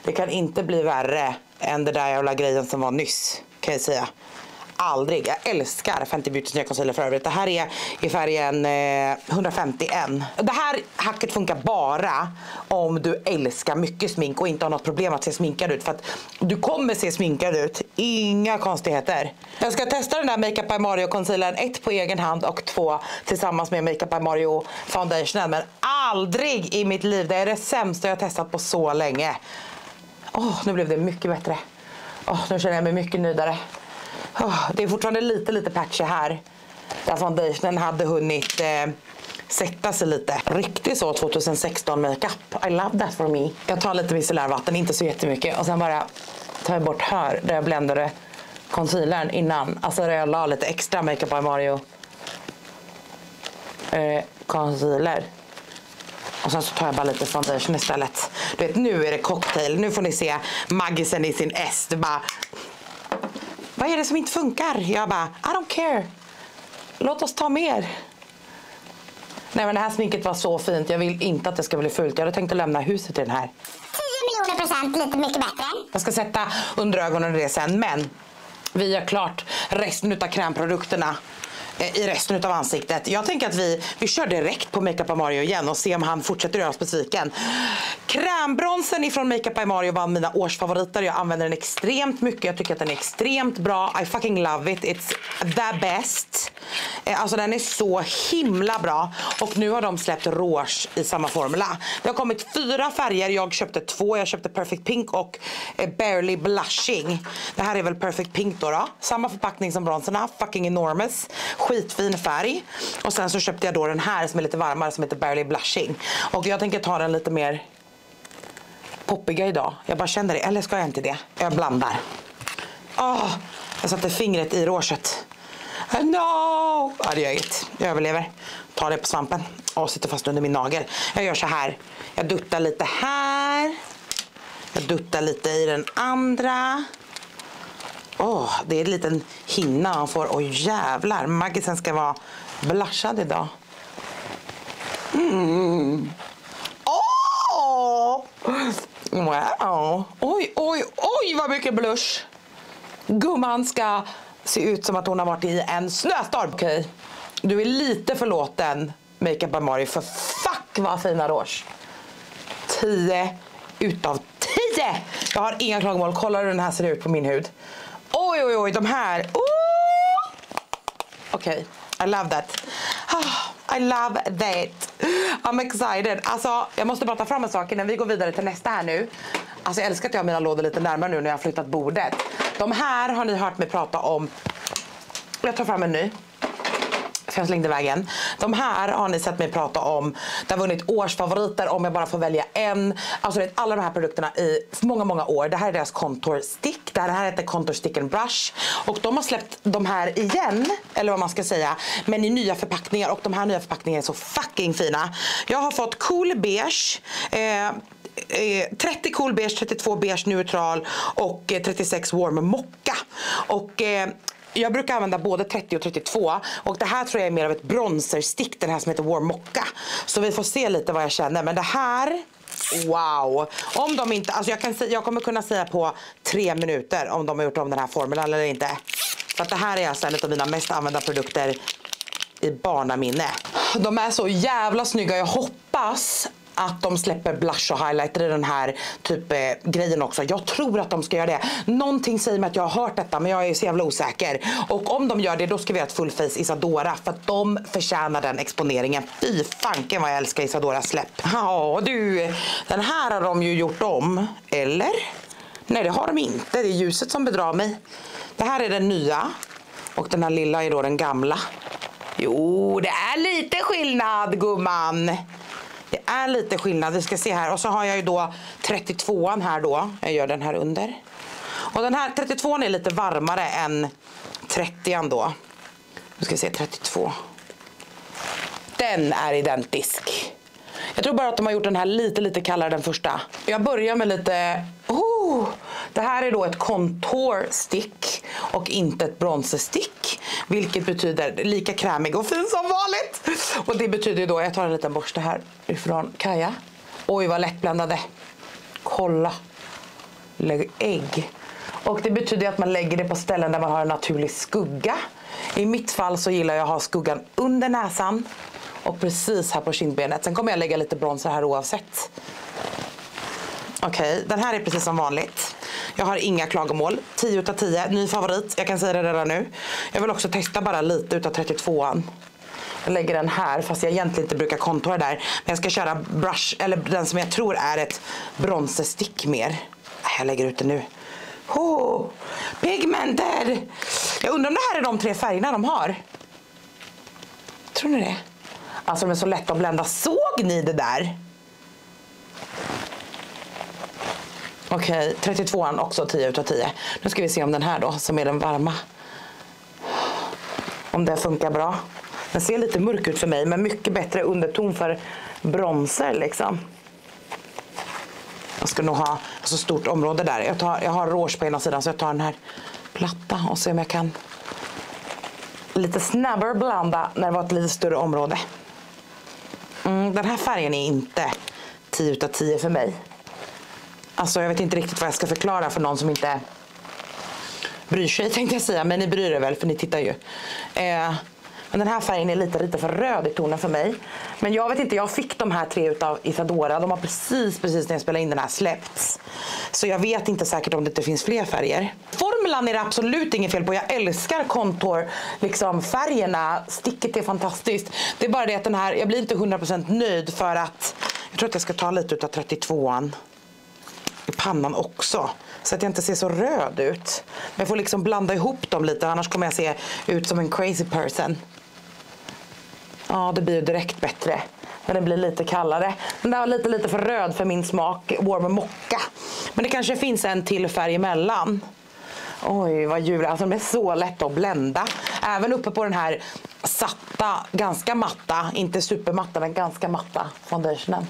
Det kan inte bli värre än det där jävla grejen som var nyss. Kan jag säga. Aldrig. Jag älskar Fenty Beautys nya concealer för övrigt. Det här är i färgen eh, 151. Det här hacket funkar bara om du älskar mycket smink och inte har något problem att se sminkad ut. För att du kommer se sminkad ut. Inga konstigheter. Jag ska testa den här Makeup by Mario concealern. Ett på egen hand och två tillsammans med Makeup by Mario foundationen. Men aldrig i mitt liv. Det är det sämsta jag testat på så länge. Åh, nu blev det mycket bättre. Åh, nu känner jag mig mycket nöjdare. Oh, det är fortfarande lite, lite patchy här. Där foundationen hade hunnit eh, sätta sig lite. Riktigt så 2016 makeup. I love that for me. Jag tar lite micellärvatten, inte så jättemycket. Och sen bara tar jag bort här där jag bländade concealern innan. Alltså där jag la lite extra makeup by Mario eh, concealer. Och sen så tar jag bara lite foundation istället. Du vet, nu är det cocktail. Nu får ni se Maggisen i sin S. Det bara vad är det som inte funkar? Jag bara, I don't care. Låt oss ta mer. Nej men det här sminket var så fint. Jag vill inte att det ska bli fult. Jag hade tänkt att lämna huset i den här. 10 miljoner procent lite mycket bättre. Jag ska sätta under ögonen det sen. Men vi gör klart resten av krämprodukterna Eh, i resten av ansiktet. Jag tänker att vi, vi kör direkt på Makeup by Mario igen och ser om han fortsätter göra oss besviken. Krämbronsen ifrån Makeup by Mario var mina årsfavoriter. Jag använder den extremt mycket. Jag tycker att den är extremt bra. I fucking love it. It's the best. Eh, alltså den är så himla bra. Och nu har de släppt rouge i samma formula. Det har kommit fyra färger. Jag köpte två. Jag köpte Perfect Pink och eh, Barely Blushing. Det här är väl Perfect Pink då. då. Samma förpackning som bronserna. Fucking enormous. Skitfin färg. Och sen så köpte jag då den här som är lite varmare som heter Barely Blushing. Och jag tänker ta den lite mer poppiga idag. Jag bara känner det. Eller ska jag inte det? Jag blandar. Åh, jag satte fingret i rouget. No! Ja, det gör inget. Jag överlever. Tar det på svampen. Och sitter fast under min nagel. Jag gör så här. Jag duttar lite här. Jag duttar lite i den andra. Åh, det är en liten hinna han får. Oj jävlar. Maggisen ska vara blushad idag. Mm. Åh! Wow. Oj, oj, oj vad mycket blush. Gumman ska se ut som att hon har varit i en snöstorm. Okej, du är lite förlåten Makeup by Mario för fuck vad fina rouge. 10 utav 10! Jag har inga klagomål. Kolla hur den här ser ut på min hud. Oj, oj, oj, de här. Oh! Okej, I love that. Ah, I love that. I'm excited. Alltså, jag måste bara ta fram en sak innan vi går vidare till nästa här nu. Alltså, jag älskar att jag har mina lådor lite närmare nu när jag har flyttat bordet. De här har ni hört mig prata om. Jag tar fram en ny. För jag slängde iväg en. De här har ni sett mig prata om. Det har vunnit årsfavoriter om jag bara får välja en. Alltså det är alla de här produkterna i många, många år. Det här är deras contour stick. Det här heter contour stick and brush. Och de har släppt de här igen. Eller vad man ska säga. Men i nya förpackningar. Och de här nya förpackningarna är så fucking fina. Jag har fått cool beige. Eh, eh 30 cool beige, 32 beige neutral och eh, 36 warm mocka. Och eh, jag brukar använda både 30 och 32 och det här tror jag är mer av ett bronzerstick den här som heter warm mocka. Så vi får se lite vad jag känner men det här Wow! Om de inte, alltså jag, kan, jag kommer kunna säga på tre minuter om de har gjort om den här formulan eller inte. För att det här är alltså en av mina mest använda produkter i barnaminne. De är så jävla snygga. Jag hoppas att de släpper blush och highlighter i den här typ eh, grejen också. Jag tror att de ska göra det. Någonting säger mig att jag har hört detta men jag är så jävla osäker. Och om de gör det då ska vi göra ett fullface Isadora för att de förtjänar den exponeringen. Fy fanken vad jag älskar Isadoras släpp. Ja du, den här har de ju gjort om. Eller? Nej det har de inte. Det är ljuset som bedrar mig. Det här är den nya. Och den här lilla är då den gamla. Jo, det är lite skillnad gumman. Det är lite skillnad. Vi ska se här. Och så har jag ju då 32an här då. Jag gör den här under. Och den här 32an är lite varmare än 30an då. Nu ska vi se 32. Den är identisk. Jag tror bara att de har gjort den här lite, lite kallare den första. Jag börjar med lite... Oh, det här är då ett contour stick och inte ett bronzer stick. Vilket betyder lika krämig och fin som vanligt. Och det betyder ju då, jag tar en liten borste här ifrån Kaja. Oj vad lättbländade. Kolla. Lägg ägg. Och det betyder att man lägger det på ställen där man har en naturlig skugga. I mitt fall så gillar jag att ha skuggan under näsan och precis här på kindbenet. Sen kommer jag lägga lite bronzer här oavsett. Okej, den här är precis som vanligt. Jag har inga klagomål. 10 utav 10. Ny favorit. Jag kan säga det redan nu. Jag vill också testa bara lite utav 32an. Jag lägger den här fast jag egentligen inte brukar kontora där. Men jag ska köra brush, eller den som jag tror är ett bronzerstick mer. Jag lägger ut den nu. Oh, pigmenter! Jag undrar om det här är de tre färgerna de har. Tror ni det? Alltså de är så lätta att blända. Såg ni det där? Okej, 32an också 10 utav 10. Nu ska vi se om den här då, som är den varma. Om det funkar bra. Den ser lite mörk ut för mig, men mycket bättre underton för bronser liksom. Jag ska nog ha så stort område där. Jag, tar, jag har rouge på ena sidan så jag tar den här platta och ser om jag kan lite snabbare blanda när det var ett lite större område. Mm, den här färgen är inte 10 utav 10 för mig. Alltså jag vet inte riktigt vad jag ska förklara för någon som inte bryr sig tänkte jag säga. Men ni bryr er väl för ni tittar ju. Eh, men den här färgen är lite, lite för röd i tonen för mig. Men jag vet inte, jag fick de här tre utav Isadora. De har precis, precis när jag spelade in den här släppts. Så jag vet inte säkert om det inte finns fler färger. Formulan är det absolut inget fel på. Jag älskar contour liksom färgerna. Sticket är fantastiskt. Det är bara det att den här, jag blir inte 100% nöjd för att jag tror att jag ska ta lite utav 32an i pannan också. Så att jag inte ser så röd ut. Men jag får liksom blanda ihop dem lite annars kommer jag se ut som en crazy person. Ja, det blir ju direkt bättre. när den blir lite kallare. Den där var lite, lite för röd för min smak. Warm mocka. Men det kanske finns en till färg emellan. Oj, vad djur. Alltså de är så lätta att blända. Även uppe på den här satta, ganska matta, inte supermatta men ganska matta foundationen.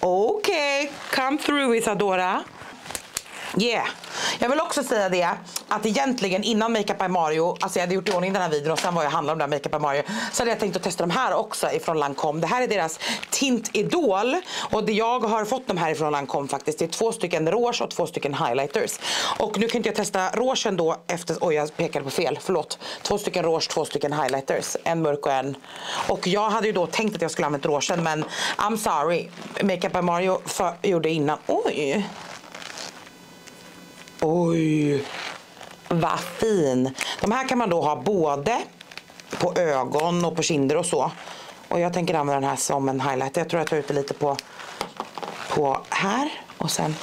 Okej, okay. come through Isadora. Yeah. Jag vill också säga det att egentligen innan Makeup by Mario, alltså jag hade gjort i ordning den här videon och sen var jag handlade om den Makeup by Mario, så hade jag tänkt att testa de här också ifrån Lancome. Det här är deras Tint Idol och det jag har fått de här ifrån Lancome faktiskt. Det är två stycken rouge och två stycken highlighters. Och nu kan inte jag testa rougen då efter, oj jag pekade på fel, förlåt. Två stycken rouge, två stycken highlighters, en mörk och en. Och jag hade ju då tänkt att jag skulle använt rougen men I'm sorry, Makeup by Mario för, gjorde innan, oj. Oj, vad fin. De här kan man då ha både på ögon och på kinder och så. Och jag tänker använda den här som en highlight. Jag tror jag tar ut det lite på, på här och sen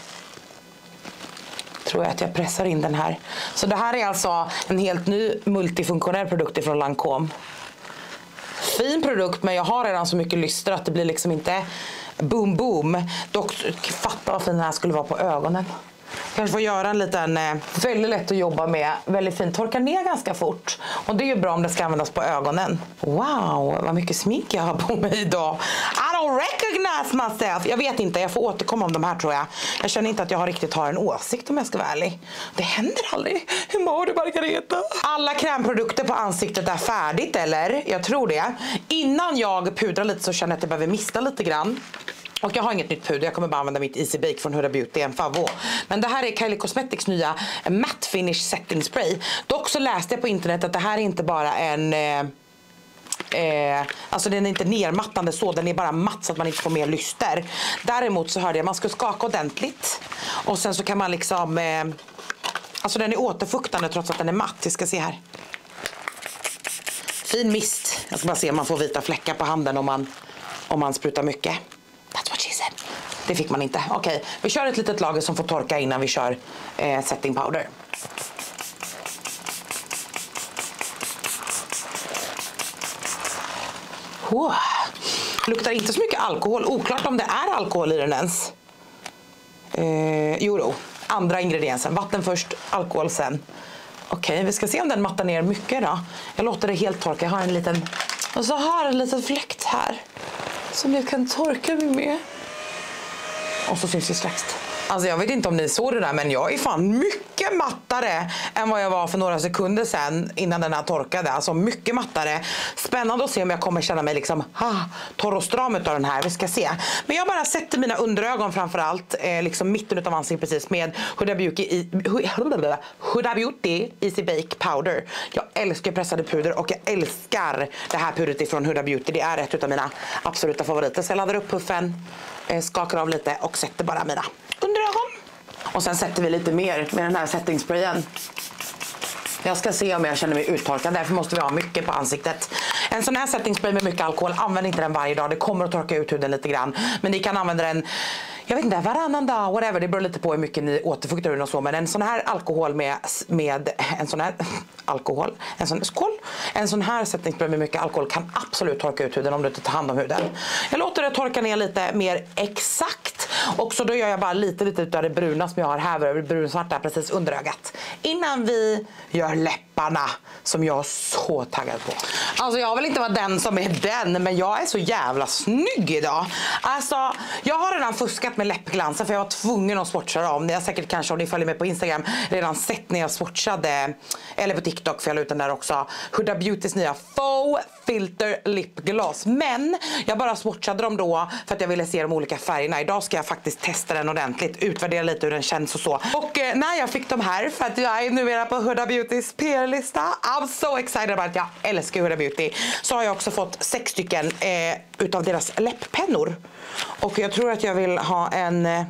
tror jag att jag pressar in den här. Så det här är alltså en helt ny multifunktionell produkt från Lancome. Fin produkt men jag har redan så mycket lyster att det blir liksom inte boom boom. Dock fatta vad fin den här skulle vara på ögonen. Kanske får göra en liten, eh, väldigt lätt att jobba med, väldigt fint, torkar ner ganska fort. Och det är ju bra om det ska användas på ögonen. Wow, vad mycket smink jag har på mig idag. I don't recognize myself. Jag vet inte, jag får återkomma om de här tror jag. Jag känner inte att jag riktigt har en åsikt om jag ska vara ärlig. Det händer aldrig. Hur mår du Margareta? Alla krämprodukter på ansiktet är färdigt eller? Jag tror det. Innan jag pudrar lite så känner jag att jag behöver mista lite grann. Och jag har inget nytt puder, jag kommer bara använda mitt Easy Bake från Huda Beauty, en favvo. Men det här är Kylie Cosmetics nya Matte Finish Setting Spray. Dock så läste jag på internet att det här är inte bara en eh, Eh, alltså den är inte nermattande så, den är bara matt så att man inte får mer lyster. Däremot så hörde jag att man ska skaka ordentligt. Och sen så kan man liksom, eh, alltså den är återfuktande trots att den är matt. Vi ska se här. Fin mist. Jag ska bara se om man får vita fläckar på handen om man, om man sprutar mycket. That's what she said. Det fick man inte. Okej, okay. vi kör ett litet lager som får torka innan vi kör eh, setting powder. Oh. Luktar inte så mycket alkohol. Oklart om det är alkohol i den ens. Eh, jo då. Andra ingrediensen. Vatten först, alkohol sen. Okej, okay, vi ska se om den mattar ner mycket då. Jag låter det helt torka. Jag har en liten... Och så har jag en liten fläkt här. Som jag kan torka mig med. Och så syns det strax. Alltså jag vet inte om ni såg det där men jag är fan mycket mattare än vad jag var för några sekunder sedan innan den här torkade. Alltså mycket mattare. Spännande att se om jag kommer känna mig liksom ha, torr och stram utav den här. Vi ska se. Men jag bara sätter mina underögon framförallt, eh, liksom mitten utav ansiktet precis med Huda Beauty, i, Huda Beauty Easy Bake Powder. Jag älskar pressade puder och jag älskar det här pudret ifrån Huda Beauty. Det är ett utav mina absoluta favoriter. Så jag laddar upp puffen, Eh, skakar av lite och sätter bara mina underögon. Och sen sätter vi lite mer med den här settingsprayen. Jag ska se om jag känner mig uttorkad, därför måste vi ha mycket på ansiktet. En sån här settingspray med mycket alkohol, använd inte den varje dag. Det kommer att torka ut huden lite grann. Men ni kan använda den jag vet inte, varannan dag, whatever. Det beror lite på hur mycket ni återfuktar huden och så. Men en sån här alkohol med, med en sån här alkohol, en sån, skål. En sån här sättningsspray med mycket alkohol kan absolut torka ut huden om du inte tar hand om huden. Jag låter det torka ner lite mer exakt. Och så då gör jag bara lite, lite av det bruna som jag har här, brunsvarta precis under ögat. Innan vi gör läpparna som jag är så taggad på. Alltså jag vill inte vara den som är den, men jag är så jävla snygg idag. Alltså, jag har redan fuskat med läppglansen för jag var tvungen att swatcha dem. Ni har säkert kanske om ni följer med på Instagram redan sett när jag swatchade, eller på TikTok för jag la ut den där också, Huda Beautys nya Faux Filter Lip Gloss. Men jag bara swatchade dem då för att jag ville se de olika färgerna. Idag ska jag faktiskt testa den ordentligt, utvärdera lite hur den känns och så. Och eh, när jag fick dem här, för att jag är numera på Huda Beautys PR lista. I'm so excited about jag älskar Huda Beauty, så har jag också fått sex stycken eh, utav deras läpppennor. Och jag tror att jag vill ha en eh,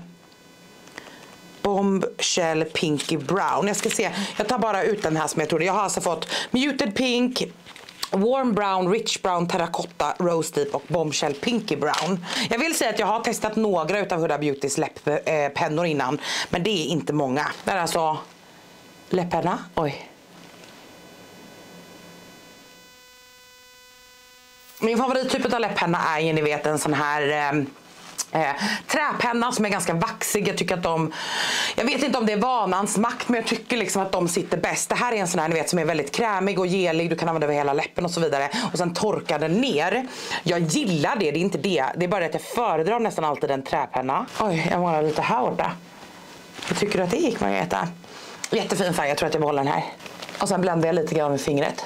Bombshell Pinky Brown. Jag ska se, jag tar bara ut den här som jag trodde. Jag har alltså fått Muted Pink, Warm Brown, Rich Brown, Terracotta, Rose Deep och Bombshell Pinky Brown. Jag vill säga att jag har testat några utav Huda Beautys läpppennor eh, innan. Men det är inte många. Det är alltså läpparna. Oj. Min favorittyp av läpppenna är ju ni vet en sån här eh, Eh, träpenna som är ganska vaxig. Jag tycker att de, jag vet inte om det är vanans makt men jag tycker liksom att de sitter bäst. Det här är en sån här ni vet som är väldigt krämig och gelig. Du kan använda över hela läppen och så vidare. Och sen torkar den ner. Jag gillar det, det är inte det. Det är bara att jag föredrar nästan alltid en träpenna. Oj, jag målar lite här borta. Hur tycker du att det gick Margareta? Jättefin färg, jag tror att jag behåller den här. Och sen bländar jag lite grann med fingret.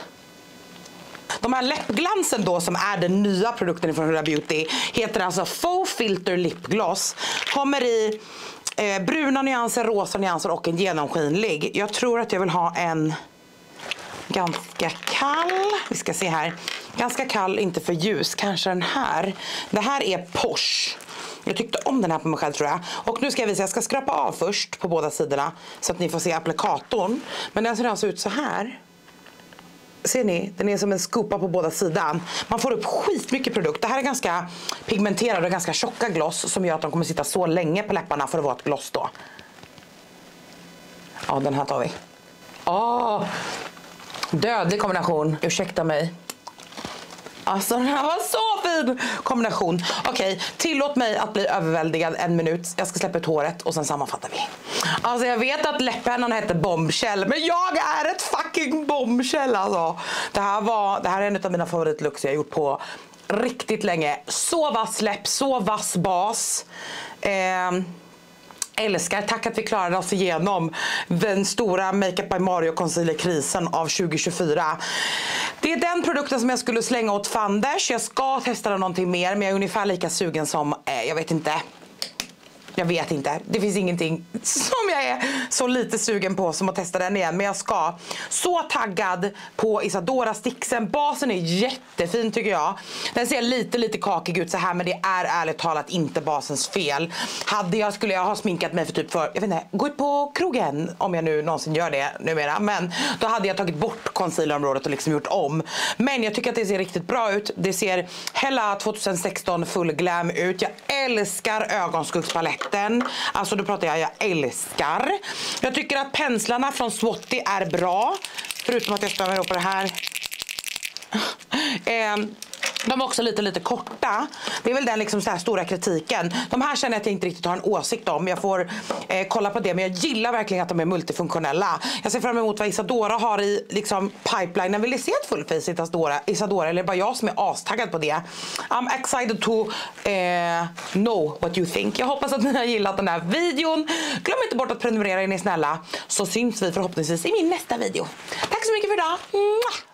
De här läppglansen då som är den nya produkten från Huda Beauty heter alltså Faux Filter Lip Gloss. Kommer i eh, bruna nyanser, rosa nyanser och en genomskinlig. Jag tror att jag vill ha en ganska kall. Vi ska se här. Ganska kall, inte för ljus. Kanske den här. Det här är Porsche. Jag tyckte om den här på mig själv tror jag. Och nu ska jag visa, jag ska skrapa av först på båda sidorna så att ni får se applikatorn. Men den ser alltså ut så här. Ser ni? Den är som en skopa på båda sidan. Man får upp skitmycket produkt. Det här är ganska pigmenterade och ganska tjocka gloss som gör att de kommer sitta så länge på läpparna för att vara ett gloss då. Ja, den här tar vi. Åh! Dödlig kombination. Ursäkta mig. Alltså den här var så fin kombination. Okej, okay, tillåt mig att bli överväldigad en minut. Jag ska släppa ut håret och sen sammanfattar vi. Alltså jag vet att läpparna heter Bombshell, men jag är ett fucking bombshell alltså. Det här, var, det här är en av mina favoritlooks jag gjort på riktigt länge. Så vass läpp, så vass bas. Eh, Älskar, tack att vi klarade oss igenom den stora Makeup by Mario concealer-krisen av 2024. Det är den produkten som jag skulle slänga åt fanders. Jag ska testa någonting mer men jag är ungefär lika sugen som, eh, jag vet inte, jag vet inte. Det finns ingenting som jag är så lite sugen på som att testa den igen. Men jag ska. Så taggad på Isadora Stixen. Basen är jättefin tycker jag. Den ser lite lite kakig ut så här men det är ärligt talat inte basens fel. Hade jag, skulle jag ha sminkat mig för typ för, jag vet inte, gå ut på krogen om jag nu någonsin gör det numera. Men då hade jag tagit bort concealerområdet och liksom gjort om. Men jag tycker att det ser riktigt bra ut. Det ser hela 2016 full glam ut. Jag älskar ögonskuggspaletten paletten. Alltså då pratar jag, jag älskar. Jag tycker att penslarna från Swatty är bra. Förutom att jag stör mig på det här. Eh, de är också lite, lite korta. Det är väl den liksom så stora kritiken. De här känner jag att jag inte riktigt har en åsikt om. Jag får eh, kolla på det. Men jag gillar verkligen att de är multifunktionella. Jag ser fram emot vad Isadora har i liksom, pipelinen. Vill ni se ett fullface Isadora, Isadora? Eller bara jag som är astaggad på det? I'm excited to eh, know what you think. Jag hoppas att ni har gillat den här videon. Glöm inte bort att prenumerera är ni snälla. Så syns vi förhoppningsvis i min nästa video. Tack så mycket för idag. Mwah!